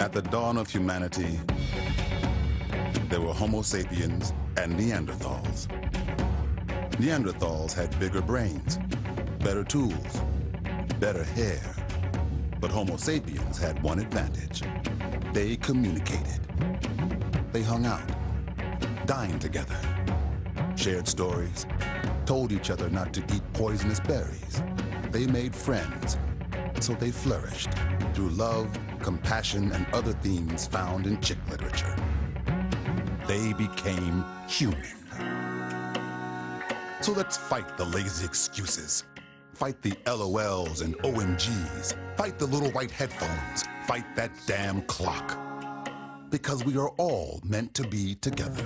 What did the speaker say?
At the dawn of humanity, there were Homo sapiens and Neanderthals. Neanderthals had bigger brains, better tools, better hair. But Homo sapiens had one advantage. They communicated. They hung out, dined together, shared stories, told each other not to eat poisonous berries. They made friends, so they flourished through love, compassion, and other themes found in chick literature. They became human. So let's fight the lazy excuses. Fight the LOLs and OMGs. Fight the little white headphones. Fight that damn clock. Because we are all meant to be together.